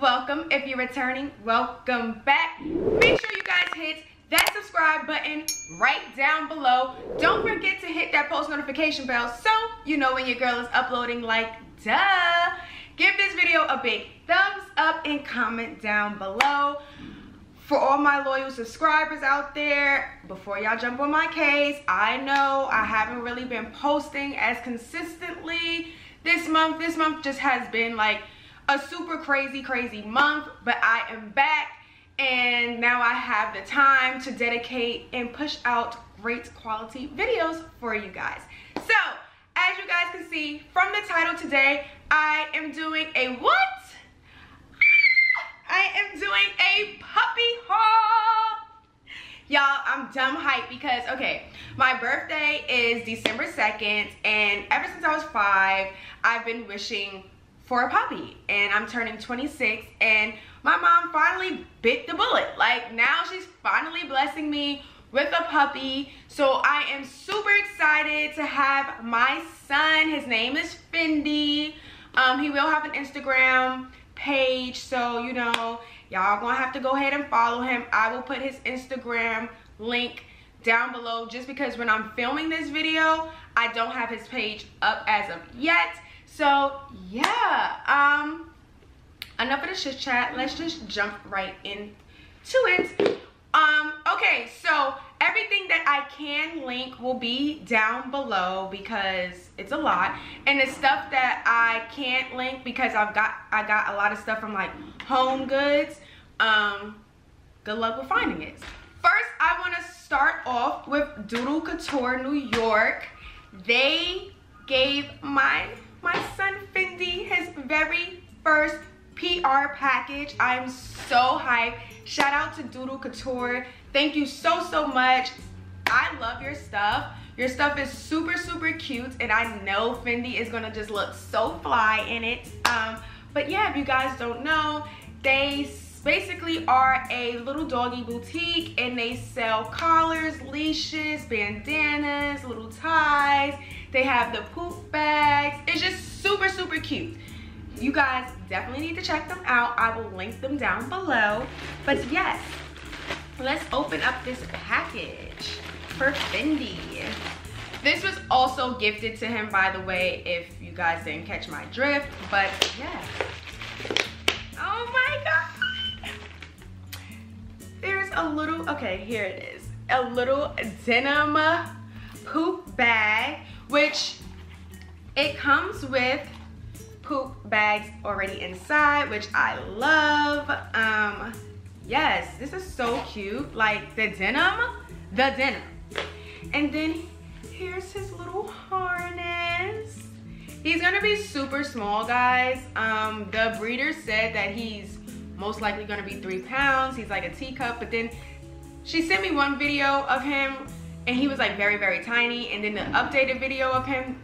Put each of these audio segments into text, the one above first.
welcome. If you're returning, welcome back. Make sure you guys hit that subscribe button right down below. Don't forget to hit that post notification bell so you know when your girl is uploading like duh. Give this video a big thumbs up and comment down below. For all my loyal subscribers out there, before y'all jump on my case, I know I haven't really been posting as consistently this month. This month just has been like a super crazy, crazy month, but I am back and now I have the time to dedicate and push out great quality videos for you guys. So, as you guys can see from the title today, I am doing a what? I am doing a puppy haul. Y'all, I'm dumb hype because, okay, my birthday is December 2nd, and ever since I was five, I've been wishing for a puppy and I'm turning 26 and my mom finally bit the bullet. Like now she's finally blessing me with a puppy. So I am super excited to have my son. His name is Fendi. Um, he will have an Instagram page. So, you know, y'all gonna have to go ahead and follow him. I will put his Instagram link down below just because when I'm filming this video, I don't have his page up as of yet. So yeah, um, enough of the chit chat. Let's just jump right into it. Um, okay, so everything that I can link will be down below because it's a lot. And the stuff that I can't link because I've got I got a lot of stuff from like home goods. Um, good luck with finding it. First, I want to start off with Doodle Couture New York. They gave my my son Fendi his very first PR package. I'm so hyped. Shout out to Doodle Couture. Thank you so, so much. I love your stuff. Your stuff is super, super cute, and I know Fendi is gonna just look so fly in it. Um, but yeah, if you guys don't know, they basically are a little doggy boutique and they sell collars, leashes, bandanas, little ties. They have the poop bags. It's just super, super cute. You guys definitely need to check them out. I will link them down below. But yes, let's open up this package for Fendi. This was also gifted to him, by the way, if you guys didn't catch my drift. But yeah. Oh my God there's a little, okay, here it is. A little denim poop bag, which it comes with poop bags already inside, which I love. Um, yes, this is so cute. Like the denim, the denim. And then here's his little harness. He's gonna be super small, guys. Um, the breeder said that he's most likely gonna be three pounds. He's like a teacup, but then she sent me one video of him and he was like very, very tiny. And then the updated video of him,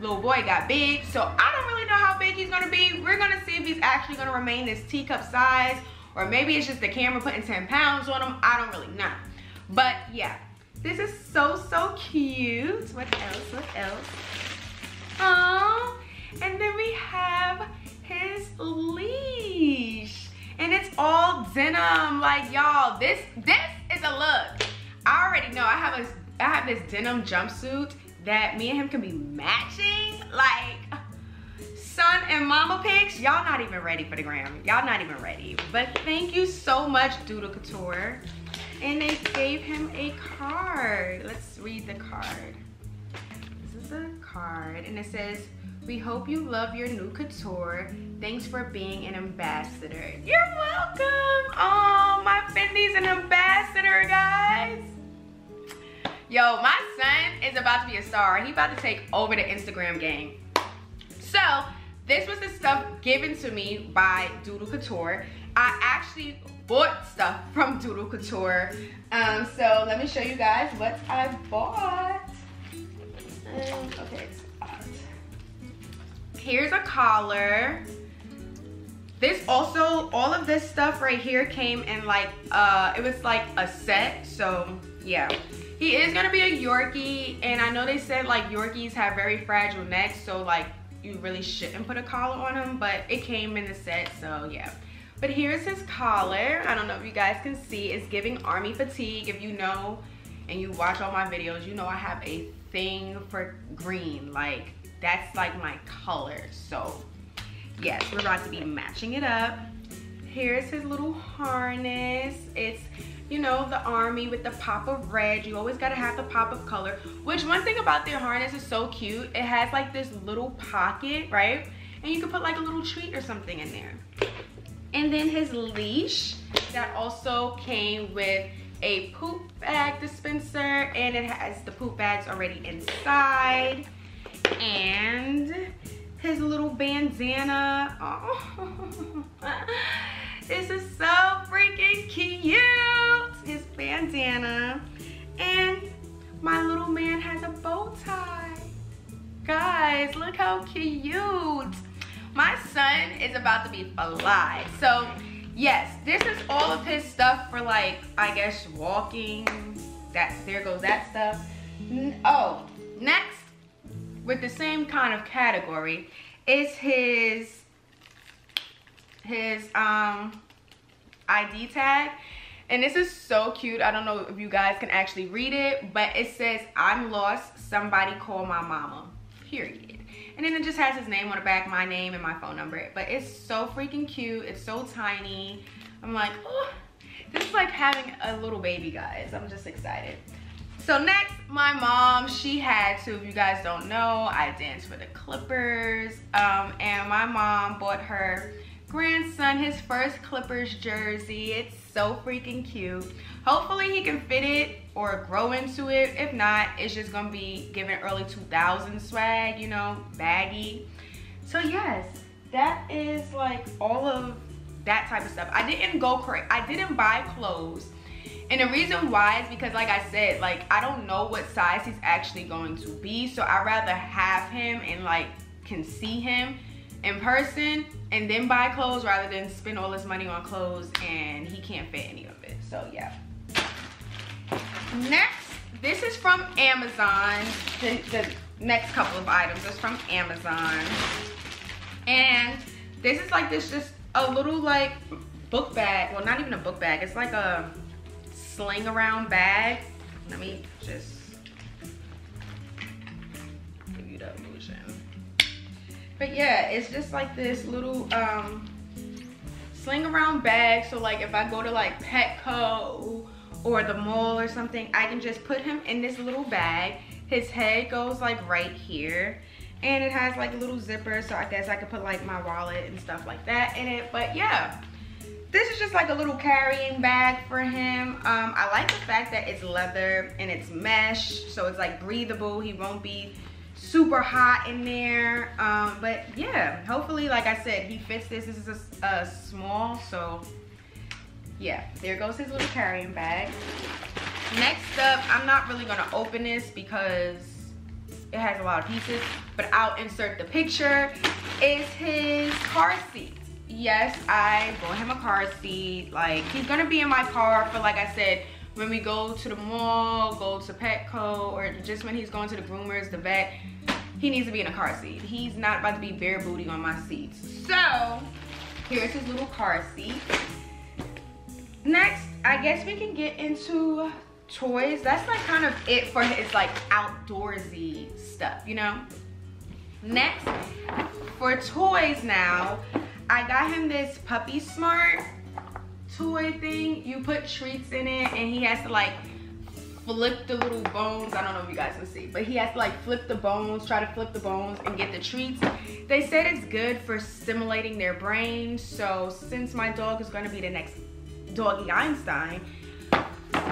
little boy got big. So I don't really know how big he's gonna be. We're gonna see if he's actually gonna remain this teacup size or maybe it's just the camera putting 10 pounds on him. I don't really know. But yeah, this is so, so cute. What else, what else? Oh, and then we have his leash. And it's all denim. Like y'all, this this is a look. I already know I have a I have this denim jumpsuit that me and him can be matching. Like son and mama pics, y'all not even ready for the gram. Y'all not even ready. But thank you so much, Doodle Couture. And they gave him a card. Let's read the card. This is a card and it says, we hope you love your new couture. Thanks for being an ambassador. You're welcome. Oh, my Fendi's an ambassador, guys. Yo, my son is about to be a star. He about to take over the Instagram game. So, this was the stuff given to me by Doodle Couture. I actually bought stuff from Doodle Couture. Um, so let me show you guys what I bought. Um, okay, Here's a collar. This also, all of this stuff right here came in like, uh, it was like a set. So yeah, he is gonna be a Yorkie. And I know they said like Yorkies have very fragile necks. So like you really shouldn't put a collar on him, but it came in the set, so yeah. But here's his collar. I don't know if you guys can see. It's giving army fatigue. If you know and you watch all my videos, you know I have a thing for green. Like, that's like my color. So, yes, we're about to be matching it up. Here's his little harness. It's, you know, the army with the pop of red. You always gotta have the pop of color. Which one thing about their harness is so cute. It has like this little pocket, right? And you can put like a little treat or something in there. And then his leash that also came with a poop bag dispenser and it has the poop bags already inside. And his little bandana. Oh, this is so freaking cute. His bandana. And my little man has a bow tie. Guys, look how cute my son is about to be fly. So yes, this is all of his stuff for like, I guess walking. That there goes that stuff. Oh, next with the same kind of category is his his um ID tag. And this is so cute. I don't know if you guys can actually read it, but it says, I'm lost, somebody call my mama, period. And then it just has his name on the back, my name and my phone number. But it's so freaking cute. It's so tiny. I'm like, oh, this is like having a little baby, guys. I'm just excited. So next, my mom, she had to, if you guys don't know, I danced for the Clippers. Um, and my mom bought her grandson his first Clippers jersey. It's so freaking cute. Hopefully he can fit it or grow into it. If not, it's just gonna be given early 2000 swag, you know, baggy. So yes, that is like all of that type of stuff. I didn't go crazy. I didn't buy clothes. And the reason why is because like I said, like I don't know what size he's actually going to be. So I'd rather have him and like can see him in person and then buy clothes rather than spend all this money on clothes and he can't fit any of it. So yeah. Next, this is from Amazon. The, the next couple of items is from Amazon. And this is like this just a little like book bag. Well, not even a book bag. It's like a sling around bag. Let me just give you the illusion. But yeah, it's just like this little um, sling around bag. So like if I go to like Petco or the mall or something, I can just put him in this little bag. His head goes like right here. And it has like a little zipper, so I guess I could put like my wallet and stuff like that in it. But yeah, this is just like a little carrying bag for him. Um, I like the fact that it's leather and it's mesh, so it's like breathable. He won't be super hot in there. Um, but yeah, hopefully, like I said, he fits this. This is a, a small, so yeah, there goes his little carrying bag. Next up, I'm not really gonna open this because it has a lot of pieces, but I'll insert the picture, is his car seat. Yes, I bought him a car seat. Like, he's gonna be in my car for, like I said, when we go to the mall, go to Petco, or just when he's going to the groomers, the vet, he needs to be in a car seat. He's not about to be bare booty on my seats. So, here's his little car seat. Next, I guess we can get into toys. That's like kind of it for his like outdoorsy stuff, you know? Next, for toys now, I got him this Puppy Smart toy thing. You put treats in it and he has to like flip the little bones. I don't know if you guys can see, but he has to like flip the bones, try to flip the bones and get the treats. They said it's good for stimulating their brain. So since my dog is gonna be the next Doggy Einstein,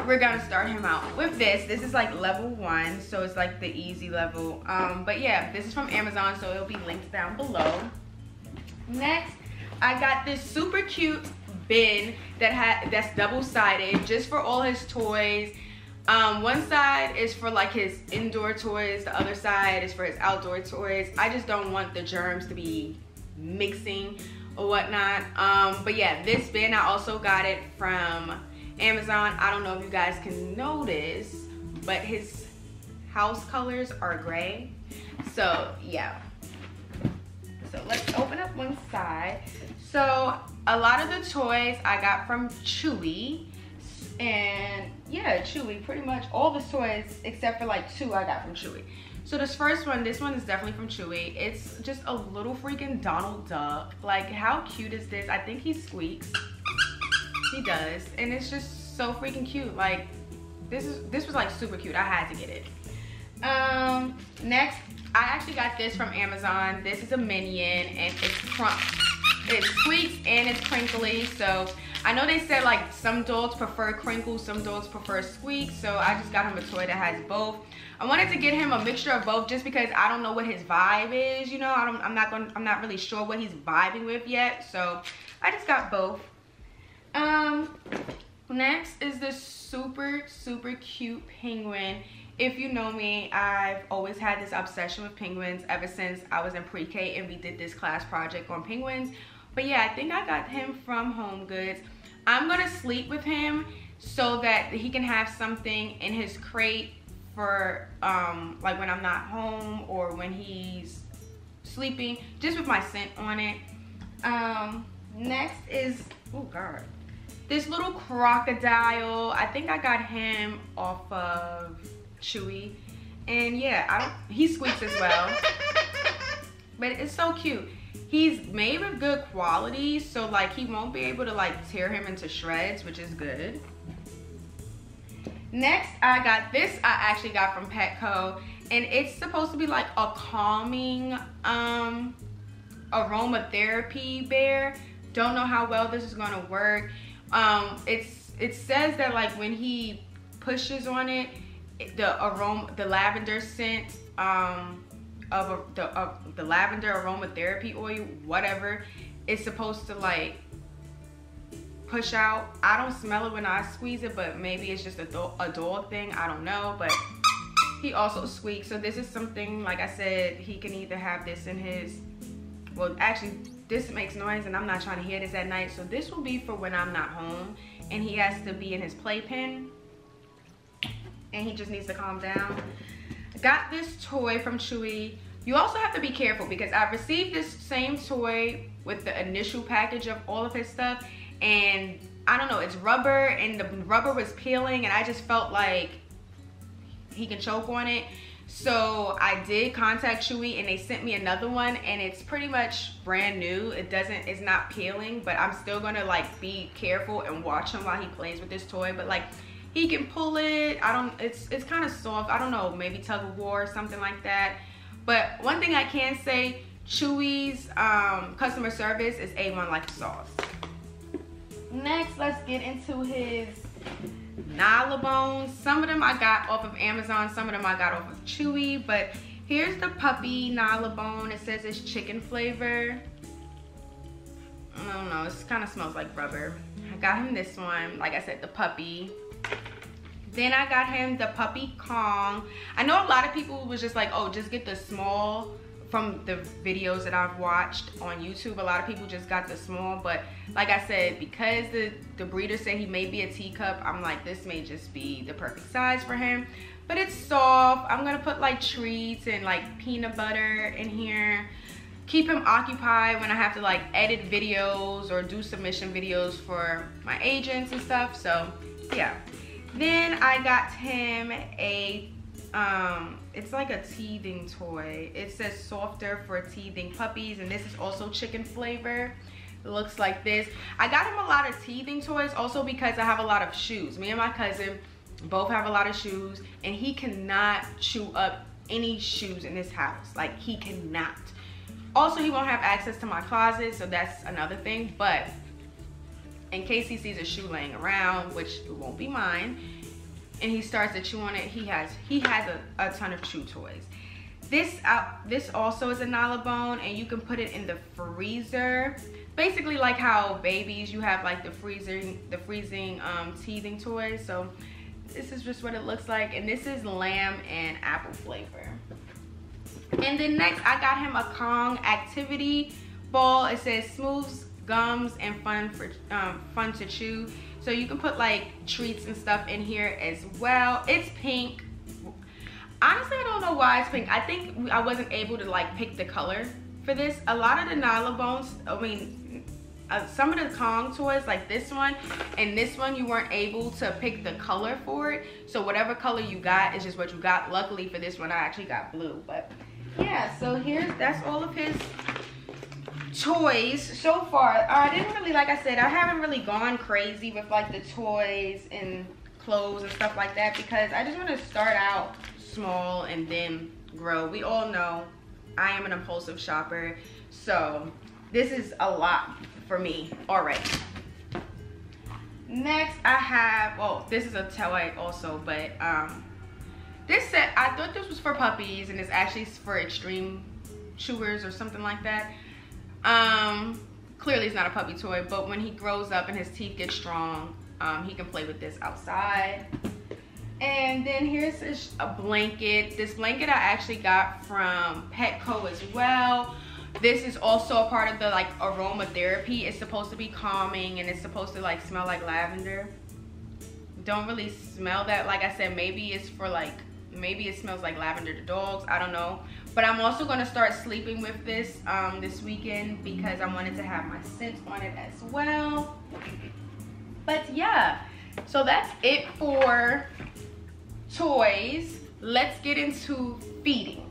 we're gonna start him out with this. This is like level one, so it's like the easy level. Um, but yeah, this is from Amazon, so it'll be linked down below. Next, I got this super cute bin that had that's double-sided just for all his toys. Um, one side is for like his indoor toys, the other side is for his outdoor toys. I just don't want the germs to be mixing or whatnot. Um, but yeah, this bin, I also got it from Amazon. I don't know if you guys can notice, but his house colors are gray. So yeah, side. So a lot of the toys I got from Chewy. And yeah, Chewy, pretty much all the toys except for like two I got from Chewy. So this first one, this one is definitely from Chewy. It's just a little freaking Donald Duck. Like how cute is this? I think he squeaks. He does. And it's just so freaking cute. Like this is this was like super cute. I had to get it. Um, next, I actually got this from Amazon. This is a Minion and it's crump. It squeaks and it's crinkly. So I know they said like some dogs prefer crinkles, some dogs prefer squeaks. So I just got him a toy that has both. I wanted to get him a mixture of both just because I don't know what his vibe is, you know. I don't I'm not going I'm not really sure what he's vibing with yet. So I just got both. Um next is this super super cute penguin if you know me, I've always had this obsession with penguins ever since I was in pre-K and we did this class project on penguins. But yeah, I think I got him from Home Goods. I'm gonna sleep with him so that he can have something in his crate for um, like when I'm not home or when he's sleeping, just with my scent on it. Um, next is, oh God, this little crocodile. I think I got him off of chewy. And yeah, I don't, he squeaks as well. But it's so cute. He's made with good quality, so like he won't be able to like tear him into shreds, which is good. Next, I got this I actually got from Petco. And it's supposed to be like a calming um, aromatherapy bear. Don't know how well this is gonna work. Um, it's It says that like when he pushes on it, the aroma, the lavender scent um, of a, the of the lavender aromatherapy oil, whatever, is supposed to like push out. I don't smell it when I squeeze it, but maybe it's just a, a dog thing. I don't know, but he also squeaks. So this is something, like I said, he can either have this in his, well, actually, this makes noise and I'm not trying to hear this at night. So this will be for when I'm not home and he has to be in his playpen and he just needs to calm down. Got this toy from Chewy. You also have to be careful because I received this same toy with the initial package of all of his stuff and I don't know, it's rubber and the rubber was peeling and I just felt like he can choke on it. So I did contact Chewy and they sent me another one and it's pretty much brand new. It doesn't, it's not peeling, but I'm still gonna like be careful and watch him while he plays with this toy. But like he can pull it i don't it's it's kind of soft i don't know maybe tug of war or something like that but one thing i can say chewy's um, customer service is a1 like sauce next let's get into his Nylabones. Some of them I got off of Amazon, some of them I got off of Chewy, but here's the puppy Nylabone. It says it's chicken flavor. I don't know, it kind of smells like rubber. I got him this one, like I said, the puppy. Then I got him the Puppy Kong. I know a lot of people was just like, oh, just get the small from the videos that I've watched on YouTube. A lot of people just got the small, but like I said, because the, the breeder said he may be a teacup, I'm like, this may just be the perfect size for him. But it's soft. I'm gonna put like treats and like peanut butter in here. Keep him occupied when I have to like edit videos or do submission videos for my agents and stuff. So yeah. Then I got him a, um, it's like a teething toy. It says softer for teething puppies and this is also chicken flavor. It looks like this. I got him a lot of teething toys also because I have a lot of shoes. Me and my cousin both have a lot of shoes and he cannot chew up any shoes in this house. Like he cannot. Also, he won't have access to my closet, so that's another thing. But in case he sees a shoe laying around, which won't be mine, and he starts to chew on it, he has he has a, a ton of chew toys. This uh, this also is a Nylabone, and you can put it in the freezer. Basically, like how babies, you have like the freezing the freezing um, teething toys. So this is just what it looks like, and this is lamb and apple flavor. And then next, I got him a Kong activity ball. It says smooths gums and fun for um, fun to chew. So you can put like treats and stuff in here as well. It's pink. Honestly, I don't know why it's pink. I think I wasn't able to like pick the color for this. A lot of the Nylabones, I mean, uh, some of the Kong toys, like this one and this one, you weren't able to pick the color for it. So whatever color you got is just what you got. Luckily for this one, I actually got blue. But yeah, so here's, that's all of his toys so far. I didn't really, like I said, I haven't really gone crazy with like the toys and clothes and stuff like that because I just want to start out small and then grow. We all know I am an impulsive shopper. So this is a lot for me already. Next I have, well this is a toy also, but um, this set, I thought this was for puppies and it's actually for extreme chewers or something like that. Um, clearly it's not a puppy toy, but when he grows up and his teeth get strong, um, he can play with this outside. And then here's a blanket. This blanket I actually got from Petco as well. This is also a part of the like aromatherapy. It's supposed to be calming and it's supposed to like smell like lavender. Don't really smell that. Like I said, maybe it's for like, maybe it smells like lavender to dogs. I don't know. But I'm also gonna start sleeping with this um, this weekend because I wanted to have my scent on it as well. But yeah, so that's it for toys. Let's get into feeding.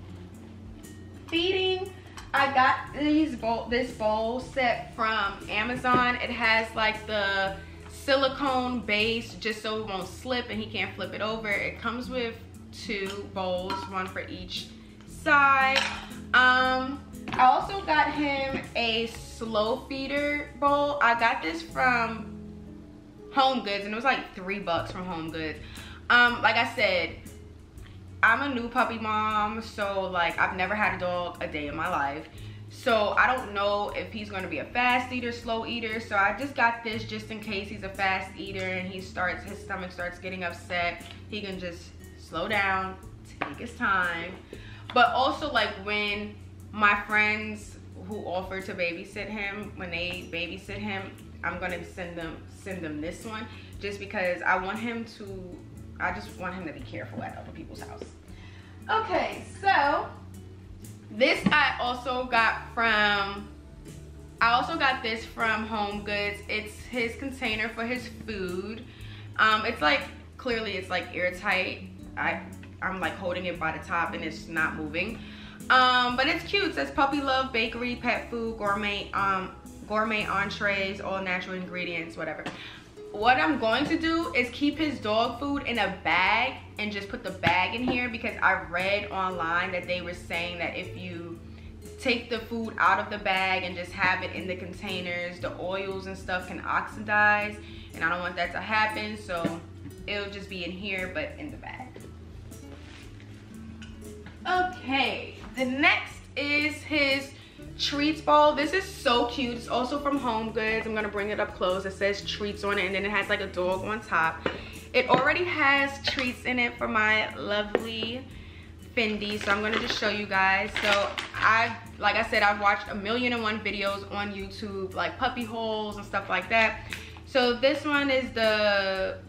Feeding, I got these bowl, this bowl set from Amazon. It has like the silicone base just so it won't slip and he can't flip it over. It comes with two bowls, one for each side. Um, I also got him a slow feeder bowl. I got this from Home Goods and it was like three bucks from Home Goods. Um, like I said, I'm a new puppy mom, so like I've never had a dog a day in my life. So I don't know if he's gonna be a fast eater, slow eater. So I just got this just in case he's a fast eater and he starts, his stomach starts getting upset. He can just slow down, take his time. But also like when my friends who offer to babysit him, when they babysit him, I'm gonna send them send them this one just because I want him to I just want him to be careful at other people's house. Okay, so this I also got from I also got this from Home Goods. It's his container for his food. Um, it's like clearly it's like airtight. I I'm like holding it by the top and it's not moving. Um, but it's cute. It says Puppy Love Bakery, Pet Food, Gourmet, um, Gourmet Entrees, all natural ingredients, whatever. What I'm going to do is keep his dog food in a bag and just put the bag in here because I read online that they were saying that if you take the food out of the bag and just have it in the containers, the oils and stuff can oxidize and I don't want that to happen. So it'll just be in here, but in the bag. Okay, the next is his treats bowl. This is so cute. It's also from Home Goods. I'm gonna bring it up close. It says treats on it and then it has like a dog on top. It already has treats in it for my lovely Fendi. So I'm gonna just show you guys. So I, like I said, I've watched a million and one videos on YouTube, like puppy holes and stuff like that. So this one is the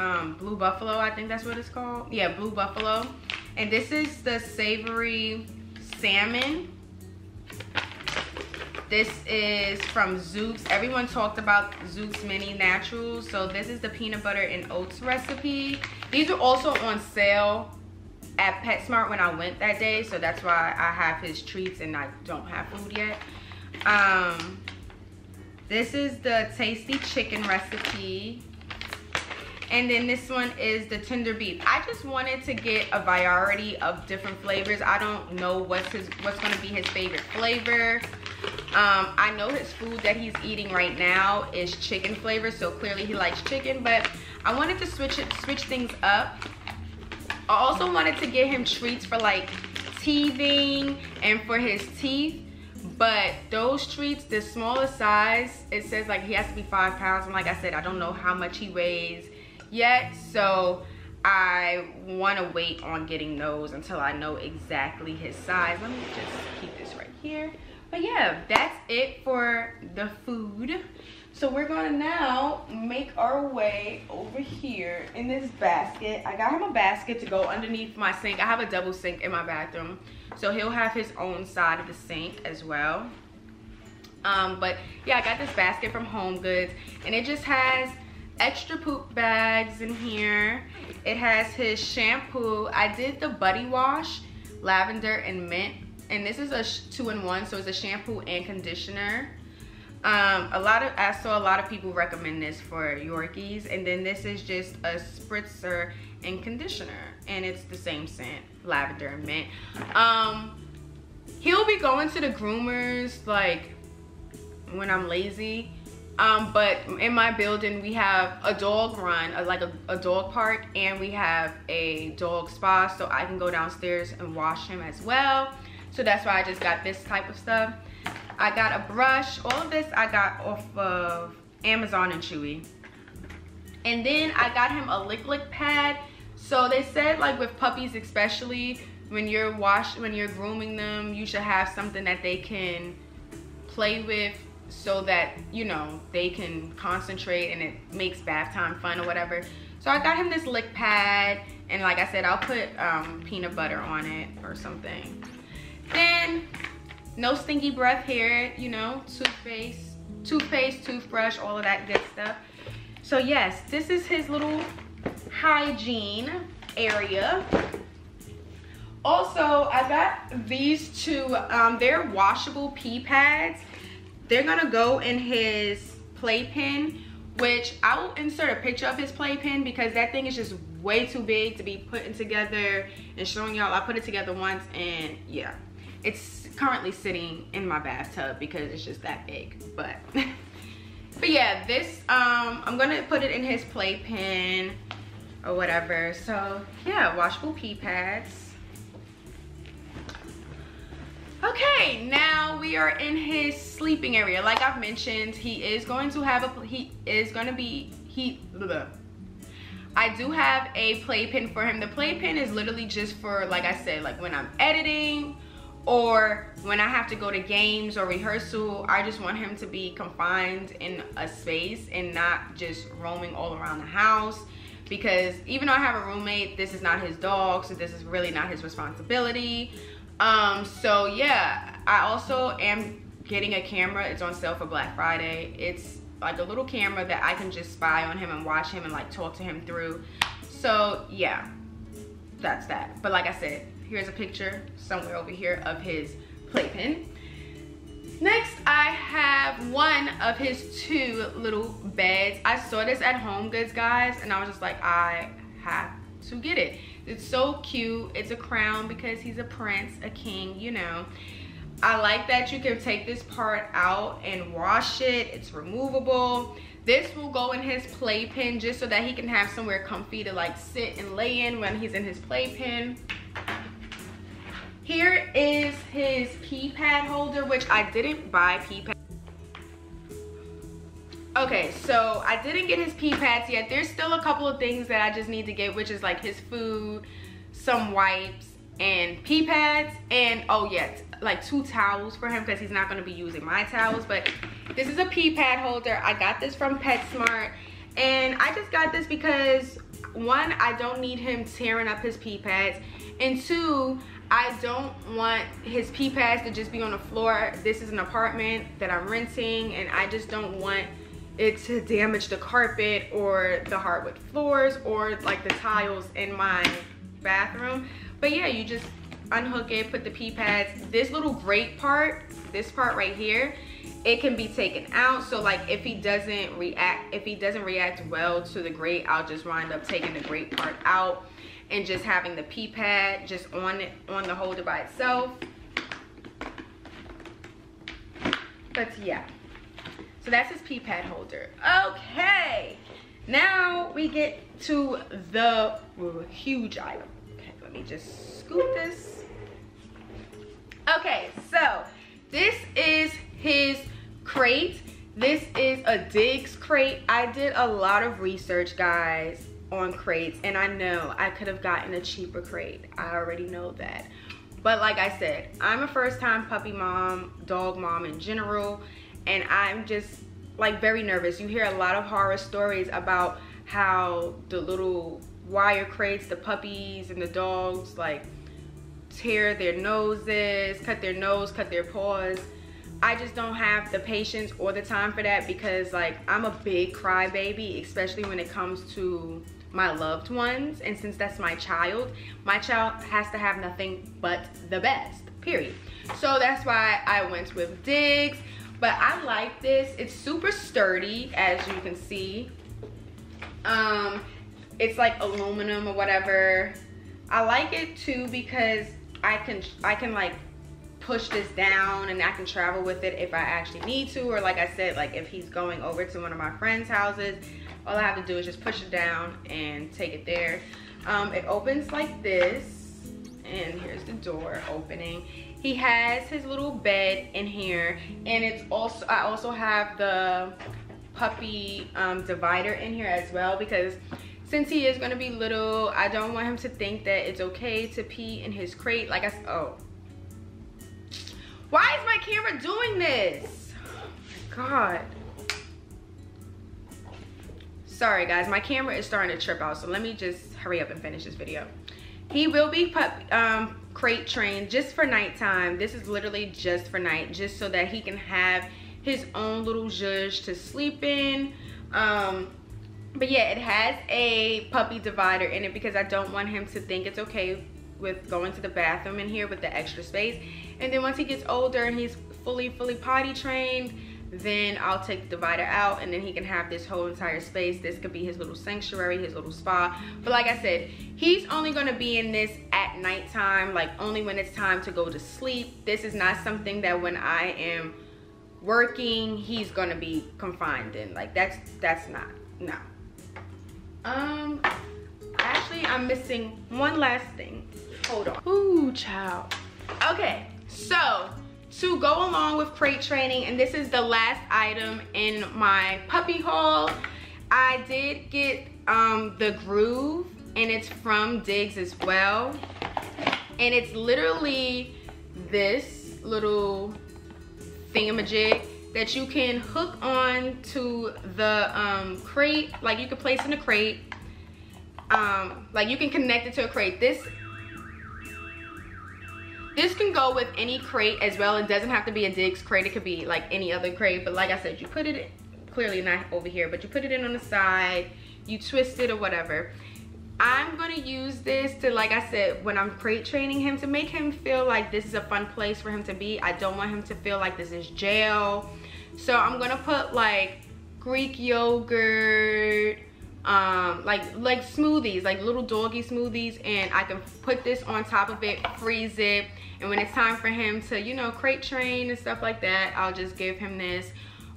um, Blue Buffalo, I think that's what it's called. Yeah, Blue Buffalo. And this is the savory salmon. This is from Zuke's. Everyone talked about Zuke's Mini Naturals. So this is the peanut butter and oats recipe. These are also on sale at PetSmart when I went that day. So that's why I have his treats and I don't have food yet. Um, this is the tasty chicken recipe. And then this one is the tender beef. I just wanted to get a variety of different flavors. I don't know what's his what's gonna be his favorite flavor. Um, I know his food that he's eating right now is chicken flavor, so clearly he likes chicken, but I wanted to switch it, switch things up. I also wanted to get him treats for like teething and for his teeth but those treats the smallest size it says like he has to be five pounds and like i said i don't know how much he weighs yet so I want to wait on getting those until I know exactly his size let me just keep this right here but yeah, that's it for the food. So we're gonna now make our way over here in this basket. I got him a basket to go underneath my sink. I have a double sink in my bathroom. So he'll have his own side of the sink as well. Um, but yeah, I got this basket from Home Goods and it just has extra poop bags in here. It has his shampoo. I did the Buddy Wash, lavender and mint. And this is a two-in-one, so it's a shampoo and conditioner. Um, a lot of I saw a lot of people recommend this for Yorkies, and then this is just a spritzer and conditioner, and it's the same scent, lavender and mint. Um, he'll be going to the groomers like when I'm lazy. Um, but in my building, we have a dog run, a, like a, a dog park, and we have a dog spa, so I can go downstairs and wash him as well. So that's why I just got this type of stuff. I got a brush. All of this I got off of Amazon and Chewy. And then I got him a lick lick pad. So they said like with puppies especially, when you're wash when you're grooming them, you should have something that they can play with so that, you know, they can concentrate and it makes bath time fun or whatever. So I got him this lick pad and like I said, I'll put um, peanut butter on it or something. Then no stinky breath here, you know, toothpaste, toothpaste, toothbrush, all of that good stuff. So yes, this is his little hygiene area. Also, I got these two, um, they're washable pee pads. They're gonna go in his playpen, which I will insert a picture of his playpen because that thing is just way too big to be putting together and showing y'all. I put it together once and yeah, it's currently sitting in my bathtub because it's just that big but but yeah this um i'm gonna put it in his playpen or whatever. So yeah washable pee pads okay now we are in his sleeping area like i've mentioned he is going to have a he is going to be he blah, I do have a playpen for him. The playpen is literally just for, like I said, like when I'm editing or when I have to go to games or rehearsal, I just want him to be confined in a space and not just roaming all around the house. Because even though I have a roommate, this is not his dog, so this is really not his responsibility. Um, so yeah, I also am getting a camera. It's on sale for Black Friday. It's like a little camera that I can just spy on him and watch him and like talk to him through. So yeah, that's that. But like I said, Here's a picture somewhere over here of his playpen. Next, I have one of his two little beds. I saw this at Home Goods, guys, and I was just like, I have to get it. It's so cute. It's a crown because he's a prince, a king, you know. I like that you can take this part out and wash it. It's removable. This will go in his playpen just so that he can have somewhere comfy to like sit and lay in when he's in his playpen. Here is his pee pad holder, which I didn't buy pee pad. Okay, so I didn't get his pee pads yet. There's still a couple of things that I just need to get, which is like his food, some wipes, and pee pads. And oh yes, like two towels for him because he's not gonna be using my towels. But this is a pee pad holder. I got this from PetSmart. And I just got this because one, I don't need him tearing up his pee pads. And two, I don't want his pee pads to just be on the floor. This is an apartment that I'm renting and I just don't want it to damage the carpet or the hardwood floors or like the tiles in my bathroom. But yeah, you just unhook it, put the pee pads. This little grate part, this part right here, it can be taken out. So like if he doesn't react, if he doesn't react well to the grate, I'll just wind up taking the grate part out and just having the pee pad just on it on the holder by itself but yeah so that's his pee pad holder. Okay. Now we get to the huge item. Okay let me just scoop this. Okay so this is his crate. This is a Diggs crate. I did a lot of research guys on crates and I know I could have gotten a cheaper crate. I already know that. But like I said, I'm a first time puppy mom, dog mom in general, and I'm just like very nervous. You hear a lot of horror stories about how the little wire crates, the puppies and the dogs like tear their noses, cut their nose, cut their paws. I just don't have the patience or the time for that because like I'm a big crybaby, especially when it comes to my loved ones. And since that's my child, my child has to have nothing but the best, period. So that's why I went with Diggs. But I like this. It's super sturdy, as you can see. Um, it's like aluminum or whatever. I like it too because I can I can like push this down and I can travel with it if I actually need to or like I said like if he's going over to one of my friends houses all I have to do is just push it down and take it there um, it opens like this and here's the door opening he has his little bed in here and it's also I also have the puppy um, divider in here as well because since he is going to be little I don't want him to think that it's okay to pee in his crate like I said, oh why is my camera doing this? Oh God. Sorry guys, my camera is starting to trip out, so let me just hurry up and finish this video. He will be pup, um, crate trained just for nighttime. This is literally just for night, just so that he can have his own little zhuzh to sleep in. Um, but yeah, it has a puppy divider in it because I don't want him to think it's okay with going to the bathroom in here with the extra space. And then once he gets older and he's fully, fully potty trained, then I'll take the divider out and then he can have this whole entire space. This could be his little sanctuary, his little spa. But like I said, he's only gonna be in this at nighttime, like only when it's time to go to sleep. This is not something that when I am working, he's gonna be confined in. Like that's, that's not, no. Um, actually I'm missing one last thing. Hold on. Ooh, child. Okay, so to go along with crate training, and this is the last item in my puppy haul, I did get um, the Groov, and it's from Diggs as well. And it's literally this little thingamajig that you can hook on to the um, crate, like you can place in a crate. Um, like you can connect it to a crate. This this can go with any crate as well. It doesn't have to be a Diggs crate. It could be like any other crate. But like I said, you put it, in, clearly not over here, but you put it in on the side, you twist it or whatever. I'm gonna use this to, like I said, when I'm crate training him, to make him feel like this is a fun place for him to be. I don't want him to feel like this is jail. So I'm gonna put like Greek yogurt, um like like smoothies like little doggy smoothies and i can put this on top of it freeze it and when it's time for him to you know crate train and stuff like that i'll just give him this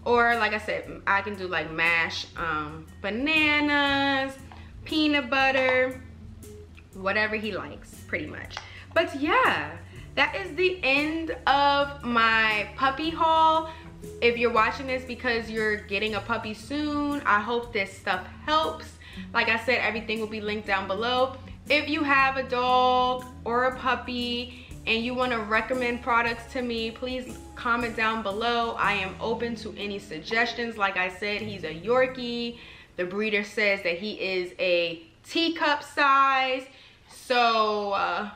or like i said i can do like mash um bananas peanut butter whatever he likes pretty much but yeah that is the end of my puppy haul if you're watching this because you're getting a puppy soon, I hope this stuff helps. Like I said, everything will be linked down below. If you have a dog or a puppy and you want to recommend products to me, please comment down below. I am open to any suggestions. Like I said, he's a Yorkie. The breeder says that he is a teacup size. So, uh,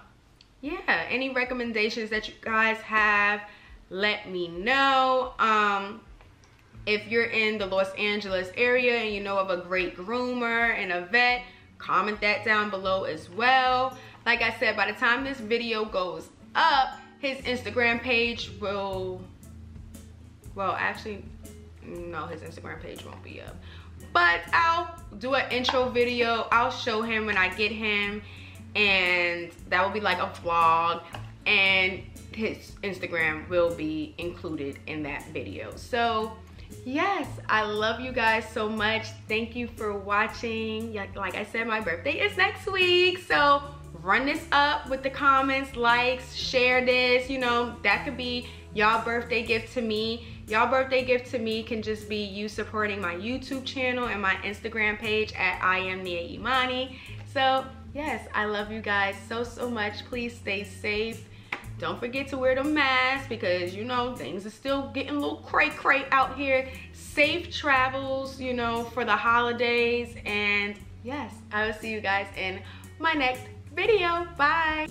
yeah, any recommendations that you guys have, let me know. Um, if you're in the Los Angeles area and you know of a great groomer and a vet, comment that down below as well. Like I said, by the time this video goes up, his Instagram page will, well, actually, no, his Instagram page won't be up. But I'll do an intro video. I'll show him when I get him and that will be like a vlog. And his Instagram will be included in that video. So yes, I love you guys so much. Thank you for watching. Like I said, my birthday is next week. So run this up with the comments, likes, share this. You know, that could be y'all birthday gift to me. Y'all birthday gift to me can just be you supporting my YouTube channel and my Instagram page at I am Nia Imani. So yes, I love you guys so, so much. Please stay safe Don't forget to wear the mask because, you know, things are still getting a little cray-cray out here. Safe travels, you know, for the holidays. And yes, I will see you guys in my next video. Bye.